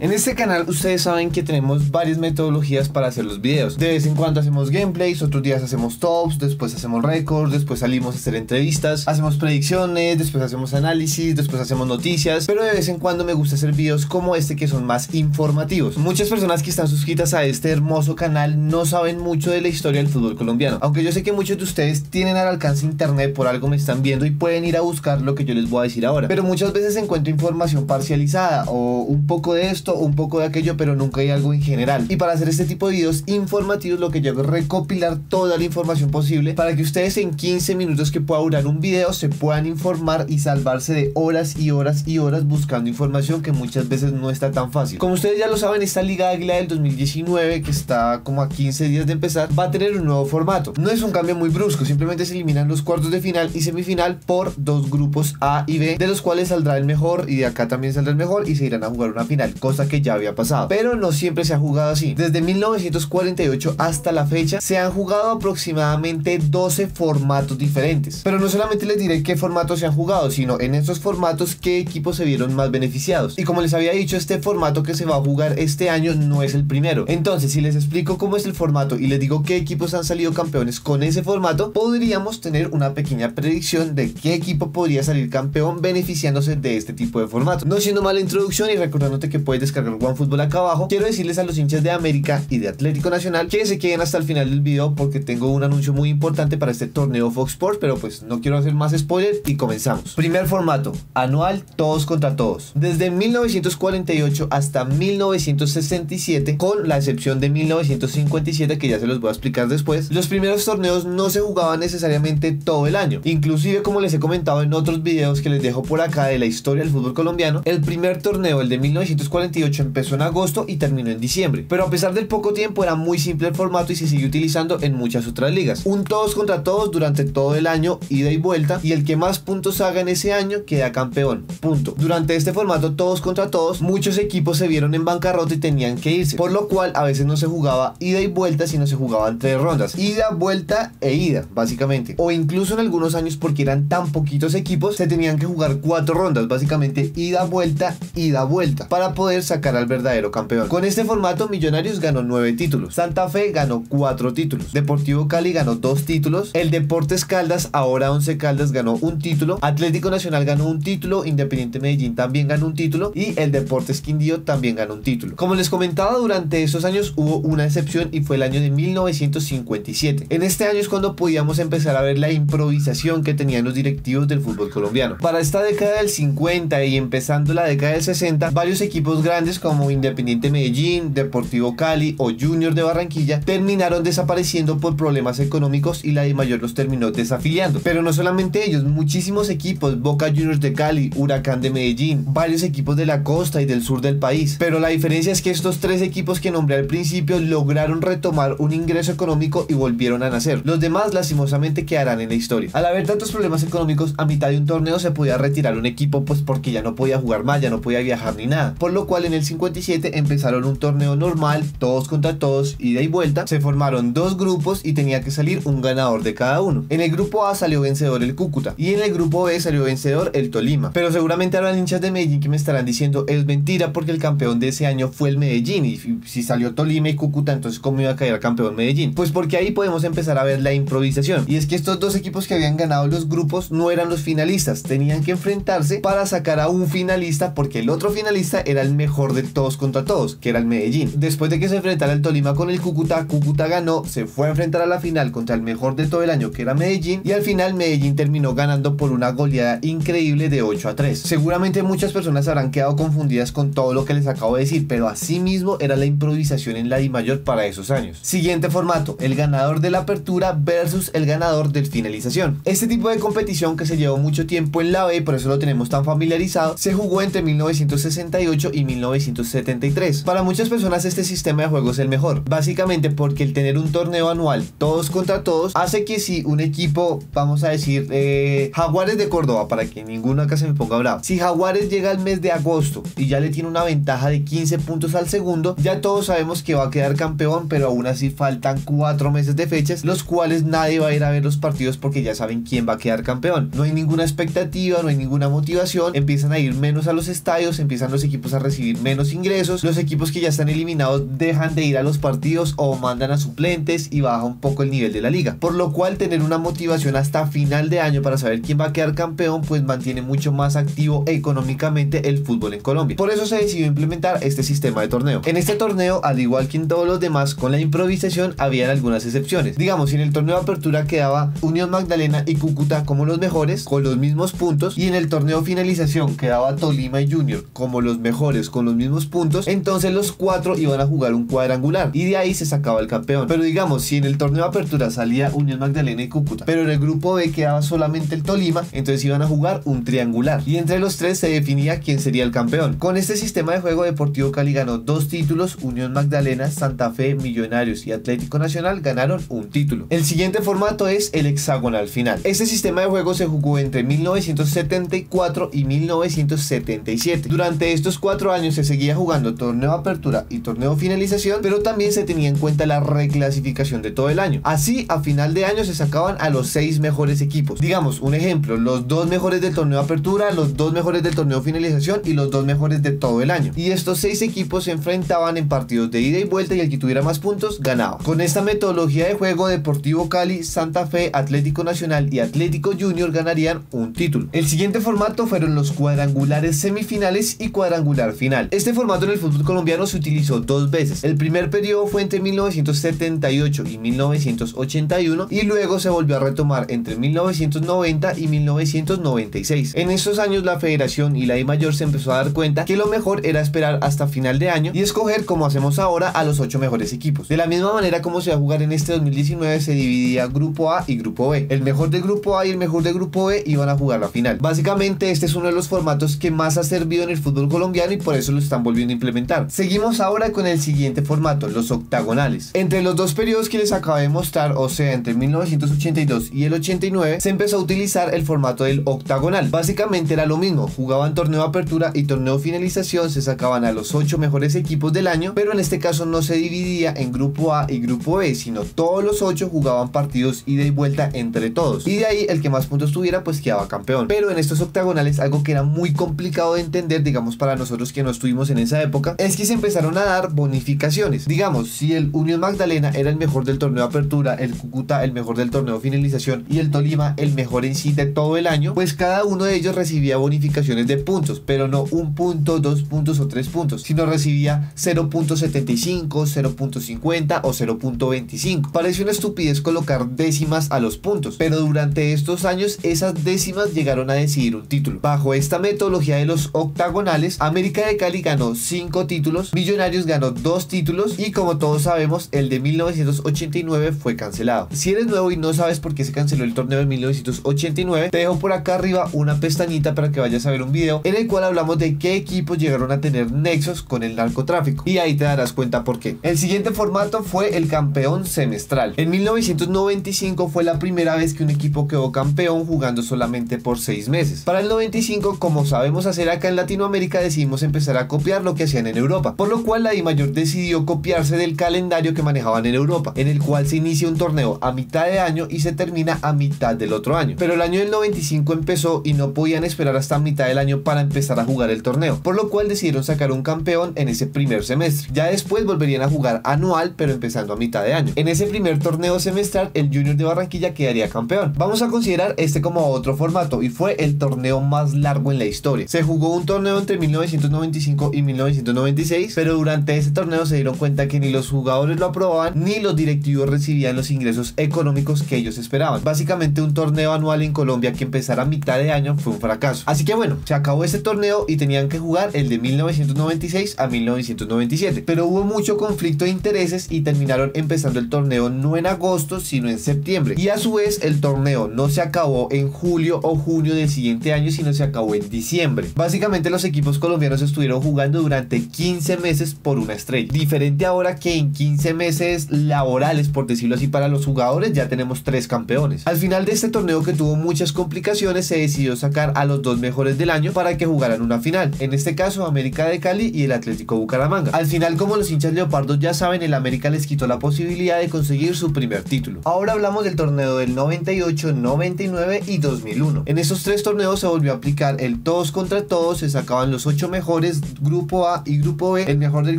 En este canal ustedes saben que tenemos varias metodologías para hacer los videos. De vez en cuando hacemos gameplays, otros días hacemos tops, después hacemos récords, después salimos a hacer entrevistas, hacemos predicciones, después hacemos análisis, después hacemos noticias, pero de vez en cuando me gusta hacer videos como este que son más informativos. Muchas personas que están suscritas a este hermoso canal no saben mucho de la historia del fútbol colombiano, aunque yo sé que muchos de ustedes tienen al alcance internet, por algo me están viendo y pueden ir a buscar lo que yo les voy a decir ahora. Pero muchas veces encuentro información parcializada o un poco de esto un poco de aquello, pero nunca hay algo en general. Y para hacer este tipo de videos informativos lo que yo hago es recopilar toda la información posible para que ustedes en 15 minutos que pueda durar un video se puedan informar y salvarse de horas y horas y horas buscando información que muchas veces no está tan fácil. Como ustedes ya lo saben, esta Liga Águila del 2019, que está como a 15 días de empezar, va a tener un nuevo formato. No es un cambio muy brusco, simplemente se eliminan los cuartos de final y semifinal por dos grupos A y B, de los cuales saldrá el mejor y de acá también saldrá el mejor y se irán a jugar una final, que ya había pasado. Pero no siempre se ha jugado así. Desde 1948 hasta la fecha se han jugado aproximadamente 12 formatos diferentes. Pero no solamente les diré qué formatos se han jugado, sino en estos formatos qué equipos se vieron más beneficiados. Y como les había dicho, este formato que se va a jugar este año no es el primero. Entonces, si les explico cómo es el formato y les digo qué equipos han salido campeones con ese formato, podríamos tener una pequeña predicción de qué equipo podría salir campeón beneficiándose de este tipo de formato. No siendo mala introducción y recordándote que puedes descargar OneFootball acá abajo, quiero decirles a los hinchas de América y de Atlético Nacional que se queden hasta el final del video porque tengo un anuncio muy importante para este torneo Fox Sports, pero pues no quiero hacer más spoiler y comenzamos. Primer formato, anual todos contra todos. Desde 1948 hasta 1967, con la excepción de 1957 que ya se los voy a explicar después, los primeros torneos no se jugaban necesariamente todo el año. Inclusive como les he comentado en otros videos que les dejo por acá de la historia del fútbol colombiano, el primer torneo, el de 1948, empezó en agosto y terminó en diciembre. Pero a pesar del poco tiempo era muy simple el formato y se sigue utilizando en muchas otras ligas. Un todos contra todos durante todo el año, ida y vuelta, y el que más puntos haga en ese año queda campeón. Punto. Durante este formato todos contra todos, muchos equipos se vieron en bancarrota y tenían que irse, por lo cual a veces no se jugaba ida y vuelta, sino se jugaban tres rondas. Ida, vuelta e ida, básicamente. O incluso en algunos años, porque eran tan poquitos equipos, se tenían que jugar cuatro rondas, básicamente ida, vuelta, ida, vuelta, para poder sacar al verdadero campeón. Con este formato, Millonarios ganó 9 títulos, Santa Fe ganó 4 títulos, Deportivo Cali ganó 2 títulos, el Deportes Caldas, ahora 11 Caldas, ganó un título, Atlético Nacional ganó un título, Independiente Medellín también ganó un título y el Deportes Quindío también ganó un título. Como les comentaba, durante esos años hubo una excepción y fue el año de 1957. En este año es cuando podíamos empezar a ver la improvisación que tenían los directivos del fútbol colombiano. Para esta década del 50 y empezando la década del 60, varios equipos grandes como Independiente Medellín, Deportivo Cali o Junior de Barranquilla terminaron desapareciendo por problemas económicos y la de Mayor los terminó desafiliando. Pero no solamente ellos, muchísimos equipos, Boca Juniors de Cali, Huracán de Medellín, varios equipos de la costa y del sur del país. Pero la diferencia es que estos tres equipos que nombré al principio lograron retomar un ingreso económico y volvieron a nacer. Los demás lastimosamente quedarán en la historia. Al haber tantos problemas económicos, a mitad de un torneo se podía retirar un equipo pues porque ya no podía jugar más, ya no podía viajar ni nada. Por lo cual en el 57 empezaron un torneo normal, todos contra todos, ida y vuelta. Se formaron dos grupos y tenía que salir un ganador de cada uno. En el grupo A salió vencedor el Cúcuta y en el grupo B salió vencedor el Tolima. Pero seguramente habrán hinchas de Medellín que me estarán diciendo es mentira porque el campeón de ese año fue el Medellín y si salió Tolima y Cúcuta entonces cómo iba a caer campeón Medellín. Pues porque ahí podemos empezar a ver la improvisación y es que estos dos equipos que habían ganado los grupos no eran los finalistas, tenían que enfrentarse para sacar a un finalista porque el otro finalista era el mejor de todos contra todos, que era el Medellín. Después de que se enfrentara el Tolima con el Cúcuta, Cúcuta ganó, se fue a enfrentar a la final contra el mejor de todo el año, que era Medellín, y al final Medellín terminó ganando por una goleada increíble de 8 a 3. Seguramente muchas personas habrán quedado confundidas con todo lo que les acabo de decir, pero así mismo era la improvisación en la Di Mayor para esos años. Siguiente formato, el ganador de la apertura versus el ganador del finalización. Este tipo de competición que se llevó mucho tiempo en la B, por eso lo tenemos tan familiarizado, se jugó entre 1968 y 19 1973. Para muchas personas este sistema de juego es el mejor, básicamente porque el tener un torneo anual todos contra todos hace que si un equipo, vamos a decir, eh, Jaguares de Córdoba, para que ninguno acá se me ponga bravo, si Jaguares llega al mes de agosto y ya le tiene una ventaja de 15 puntos al segundo, ya todos sabemos que va a quedar campeón, pero aún así faltan 4 meses de fechas, los cuales nadie va a ir a ver los partidos porque ya saben quién va a quedar campeón. No hay ninguna expectativa, no hay ninguna motivación, empiezan a ir menos a los estadios, empiezan los equipos a recibir menos ingresos, los equipos que ya están eliminados dejan de ir a los partidos o mandan a suplentes y baja un poco el nivel de la liga. Por lo cual tener una motivación hasta final de año para saber quién va a quedar campeón pues mantiene mucho más activo económicamente el fútbol en Colombia. Por eso se decidió implementar este sistema de torneo. En este torneo, al igual que en todos los demás, con la improvisación habían algunas excepciones. Digamos, en el torneo de apertura quedaba Unión Magdalena y Cúcuta como los mejores, con los mismos puntos, y en el torneo finalización quedaba Tolima y Junior como los mejores con los mismos puntos, entonces los cuatro iban a jugar un cuadrangular y de ahí se sacaba el campeón. Pero digamos, si en el torneo de apertura salía Unión Magdalena y Cúcuta, pero en el grupo B quedaba solamente el Tolima, entonces iban a jugar un triangular y entre los tres se definía quién sería el campeón. Con este sistema de juego Deportivo Cali ganó dos títulos, Unión Magdalena, Santa Fe, Millonarios y Atlético Nacional ganaron un título. El siguiente formato es el hexagonal final. Este sistema de juego se jugó entre 1974 y 1977. Durante estos cuatro años se seguía jugando torneo apertura y torneo finalización, pero también se tenía en cuenta la reclasificación de todo el año. Así, a final de año se sacaban a los seis mejores equipos. Digamos, un ejemplo, los dos mejores del torneo apertura, los dos mejores del torneo finalización y los dos mejores de todo el año. Y estos seis equipos se enfrentaban en partidos de ida y vuelta y el que tuviera más puntos ganaba. Con esta metodología de juego, Deportivo Cali, Santa Fe, Atlético Nacional y Atlético Junior ganarían un título. El siguiente formato fueron los cuadrangulares semifinales y cuadrangular final. Este formato en el fútbol colombiano se utilizó dos veces. El primer periodo fue entre 1978 y 1981 y luego se volvió a retomar entre 1990 y 1996. En estos años la federación y la I mayor se empezó a dar cuenta que lo mejor era esperar hasta final de año y escoger como hacemos ahora a los ocho mejores equipos. De la misma manera como se va a jugar en este 2019 se dividía grupo A y grupo B. El mejor del grupo A y el mejor del grupo B iban a jugar la final. Básicamente este es uno de los formatos que más ha servido en el fútbol colombiano y por eso lo están volviendo a implementar. Seguimos ahora con el siguiente formato, los octagonales. Entre los dos periodos que les acabo de mostrar, o sea, entre 1982 y el 89, se empezó a utilizar el formato del octagonal. Básicamente era lo mismo, jugaban torneo de apertura y torneo finalización, se sacaban a los 8 mejores equipos del año, pero en este caso no se dividía en grupo A y grupo B, sino todos los 8 jugaban partidos ida y vuelta entre todos. Y de ahí el que más puntos tuviera pues quedaba campeón. Pero en estos octagonales algo que era muy complicado de entender, digamos para nosotros que no estuvimos en esa época, es que se empezaron a dar bonificaciones. Digamos, si el Unión Magdalena era el mejor del torneo de apertura, el Cúcuta el mejor del torneo de finalización y el Tolima el mejor en sí de todo el año, pues cada uno de ellos recibía bonificaciones de puntos, pero no un punto, dos puntos o tres puntos, sino recibía 0.75, 0.50 o 0.25. Parece una estupidez colocar décimas a los puntos, pero durante estos años esas décimas llegaron a decidir un título. Bajo esta metodología de los octagonales, América de Cali ganó 5 títulos, Millonarios ganó 2 títulos y como todos sabemos, el de 1989 fue cancelado. Si eres nuevo y no sabes por qué se canceló el torneo de 1989, te dejo por acá arriba una pestañita para que vayas a ver un video en el cual hablamos de qué equipos llegaron a tener nexos con el narcotráfico y ahí te darás cuenta por qué. El siguiente formato fue el campeón semestral. En 1995 fue la primera vez que un equipo quedó campeón jugando solamente por 6 meses. Para el 95, como sabemos hacer acá en Latinoamérica, decidimos empezar a copiar lo que hacían en Europa, por lo cual la I mayor decidió copiarse del calendario que manejaban en Europa, en el cual se inicia un torneo a mitad de año y se termina a mitad del otro año. Pero el año del 95 empezó y no podían esperar hasta mitad del año para empezar a jugar el torneo, por lo cual decidieron sacar un campeón en ese primer semestre. Ya después volverían a jugar anual, pero empezando a mitad de año. En ese primer torneo semestral, el Junior de Barranquilla quedaría campeón. Vamos a considerar este como otro formato y fue el torneo más largo en la historia. Se jugó un torneo entre 1995 y 1996, pero durante ese torneo se dieron cuenta que ni los jugadores lo aprobaban ni los directivos recibían los ingresos económicos que ellos esperaban. Básicamente un torneo anual en Colombia que empezara a mitad de año fue un fracaso. Así que bueno, se acabó ese torneo y tenían que jugar el de 1996 a 1997, pero hubo mucho conflicto de intereses y terminaron empezando el torneo no en agosto, sino en septiembre. Y a su vez el torneo no se acabó en julio o junio del siguiente año, sino se acabó en diciembre. Básicamente los equipos colombianos estuvieron jugando durante 15 meses por una estrella. Diferente ahora que en 15 meses laborales, por decirlo así, para los jugadores ya tenemos tres campeones. Al final de este torneo que tuvo muchas complicaciones, se decidió sacar a los dos mejores del año para que jugaran una final. En este caso, América de Cali y el Atlético Bucaramanga. Al final, como los hinchas leopardos ya saben, el América les quitó la posibilidad de conseguir su primer título. Ahora hablamos del torneo del 98, 99 y 2001. En esos tres torneos se volvió a aplicar el todos contra todos, se sacaban los ocho mejores grupo A y grupo B, el mejor del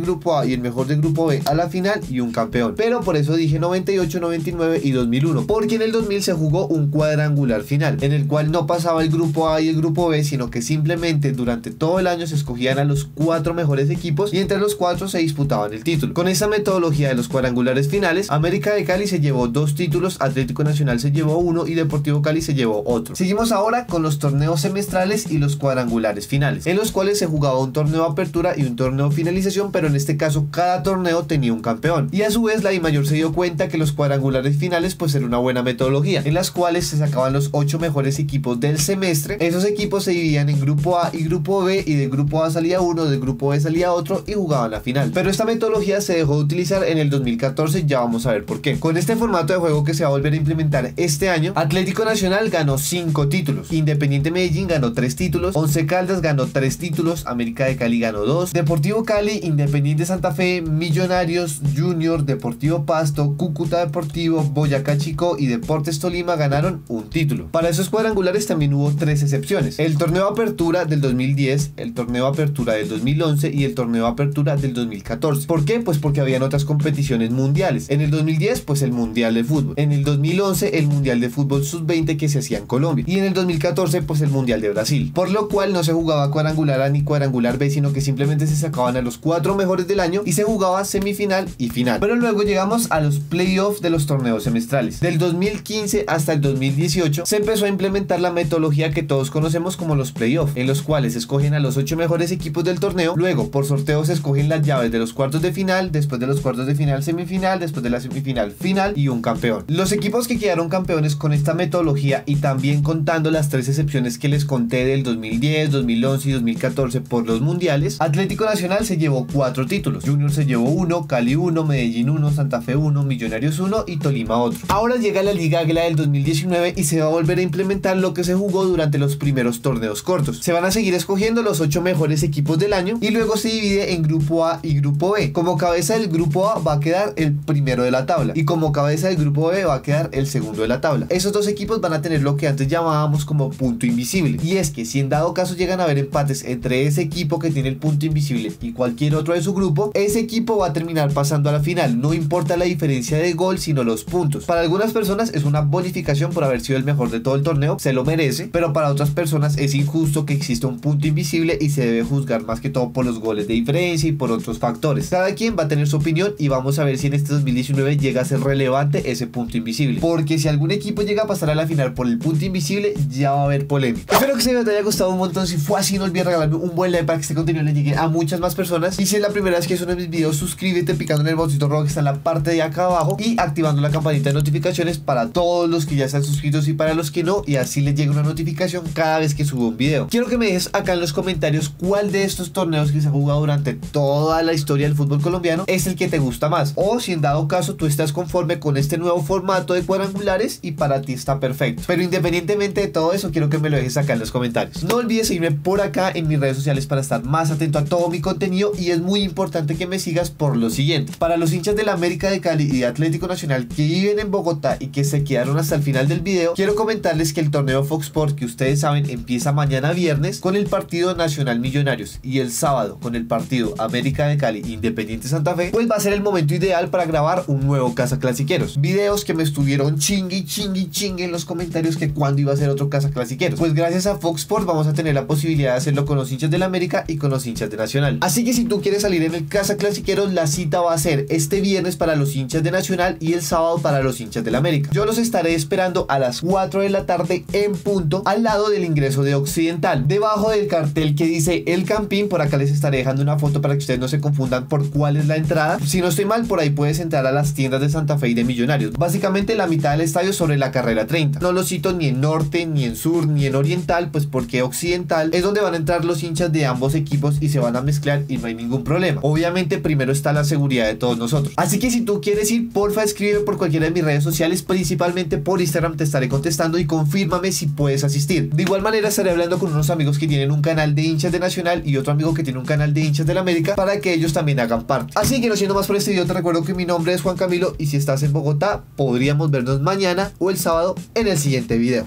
grupo A y el mejor del grupo B a la final y un campeón. Pero por eso dije 98, 99 y 2001, porque en el 2000 se jugó un cuadrangular final, en el cual no pasaba el grupo A y el grupo B, sino que simplemente durante todo el año se escogían a los cuatro mejores equipos y entre los cuatro se disputaban el título. Con esa metodología de los cuadrangulares finales, América de Cali se llevó dos títulos, Atlético Nacional se llevó uno y Deportivo Cali se llevó otro. Seguimos ahora con los torneos semestrales y los cuadrangulares finales, en los cuales se jugaba un torneo apertura y un torneo finalización, pero en este caso cada torneo tenía un campeón. Y a su vez la I mayor se dio cuenta que los cuadrangulares finales pues era una buena metodología, en las cuales se sacaban los ocho mejores equipos del semestre. Esos equipos se dividían en grupo A y grupo B y de grupo A salía uno, de grupo B salía otro y jugaban la final. Pero esta metodología se dejó de utilizar en el 2014, ya vamos a ver por qué. Con este formato de juego que se va a volver a implementar este año, Atlético Nacional ganó 5 títulos, Independiente Medellín ganó 3 títulos, Once Caldas ganó 3 títulos, América de Cali ganó 2, Deportivo Cali, Independiente Santa Fe, Millonarios, Junior, Deportivo Pasto, Cúcuta Deportivo, Boyacá Chico y Deportes Tolima ganaron un título. Para esos cuadrangulares también hubo tres excepciones. El torneo Apertura del 2010, el torneo Apertura del 2011 y el torneo Apertura del 2014. ¿Por qué? Pues porque habían otras competiciones mundiales. En el 2010, pues el Mundial de Fútbol. En el 2011, el Mundial de Fútbol Sub-20 que se hacía en Colombia. Y en el 2014, pues el Mundial de Brasil. Por lo cual no se jugaba cuadrangular A ni cuadrangular B, sino que simplemente se sacaban a los cuatro mejores del año y se jugaba semifinal y final. Pero luego llegamos a los playoffs de los torneos semestrales. Del 2015 hasta el 2018 se empezó a implementar la metodología que todos conocemos como los playoffs, en los cuales escogen a los ocho mejores equipos del torneo. Luego, por sorteo se escogen las llaves de los cuartos de final, después de los cuartos de final semifinal, después de la semifinal final y un campeón. Los equipos que quedaron campeones con esta metodología y también contando las tres excepciones que les conté del 2010, 2011 y 2014 por los mundiales, Atlético Nacional se llevó cuatro títulos. Junior se llevó uno, Cali 1, Medellín 1, Santa Fe 1, Millonarios 1 y Tolima otro. Ahora llega la Liga Águila del 2019 y se va a volver a implementar lo que se jugó durante los primeros torneos cortos. Se van a seguir escogiendo los ocho mejores equipos del año y luego se divide en grupo A y grupo B. Como cabeza del grupo A va a quedar el primero de la tabla y como cabeza del grupo B va a quedar el segundo de la tabla. Esos dos equipos van a tener lo que antes llamábamos como punto invisible y es que si en dado caso llegan a haber empates entre ese equipo que tiene el punto invisible y cualquier otro de su grupo, ese equipo va a terminar pasando a la final. No importa la diferencia de gol, sino los puntos. Para algunas personas es una bonificación por haber sido el mejor de todo el torneo, se lo merece, pero para otras personas es injusto que exista un punto invisible y se debe juzgar más que todo por los goles de diferencia y por otros factores. Cada quien va a tener su opinión y vamos a ver si en este 2019 llega a ser relevante ese punto invisible. Porque si algún equipo llega a pasar a la final por el punto invisible, ya va a haber polémica. Espero que este video te haya gustado un montón. Si fue así, no olvides regalarme un buen like para que este contenido le llegue a muchas más personas. Y si es la primera vez que es uno de mis videos, suscríbete picando en el botoncito rojo que está en la parte de acá abajo y activando la campanita de notificaciones para todos los que ya están suscritos y para los que no. Y así les llega una notificación cada vez que subo un video. Quiero que me dejes acá en los comentarios cuál de estos torneos que se ha jugado durante toda la historia del fútbol colombiano es el que te gusta más. O si en dado caso tú estás conforme con este nuevo formato de cuadrangulares y para ti está perfecto. Pero independientemente de todo eso, quiero que me lo dejes acá en los comentarios. No olvides seguirme por acá en mis redes sociales para estar más atento a todo mi contenido y es muy importante que me sigas por lo siguiente. Para los hinchas de la América de Cali y de Atlético Nacional que viven en Bogotá y que se quedaron hasta el final del video, quiero comentarles que el torneo Fox Sports que ustedes saben empieza mañana viernes con el partido Nacional Millonarios y el sábado con el partido América de Cali Independiente Santa Fe, pues va a ser el momento ideal para grabar un nuevo Casa Clasiqueros. Videos que me estuvieron chingui chingui chingue en los comentarios que cuando iba a ser otro Casa Clasiqueros. Pues gracias a Fox Sports vamos a tener la posibilidad de hacerlo con los hinchas de la América y con los hinchas de Nacional. Así que si tú quieres salir en el Casa Clasiqueros, la cita va a ser este viernes para los hinchas de Nacional y el sábado para los hinchas de la América. Yo los estaré esperando a las 4 de la tarde en punto al lado del ingreso de Occidental. Debajo del cartel que dice El Campín, por acá les estaré dejando una foto para que ustedes no se confundan por cuál es la entrada. Si no estoy mal, por ahí puedes entrar a las tiendas de Santa Fe y de Millonarios. Básicamente la mitad del estadio sobre la carrera 30. No lo cito ni en norte, ni en sur, ni en oriental, pues porque occidental es donde van a entrar los hinchas de ambos equipos y se van a mezclar y no hay ningún problema. Obviamente primero está la seguridad de todos nosotros. Así que si tú quieres ir, porfa escribe por cualquiera de mis redes sociales, principalmente por Instagram te estaré contestando y confírmame si puedes asistir. De igual manera estaré hablando con unos amigos que tienen un canal de hinchas de Nacional y otro amigo que tiene un canal de hinchas de la América para que ellos también hagan parte. Así que no siendo más por este video, te recuerdo que mi nombre es Juan Camilo y si estás en Bogotá, podríamos vernos mañana o el sábado en el siguiente video.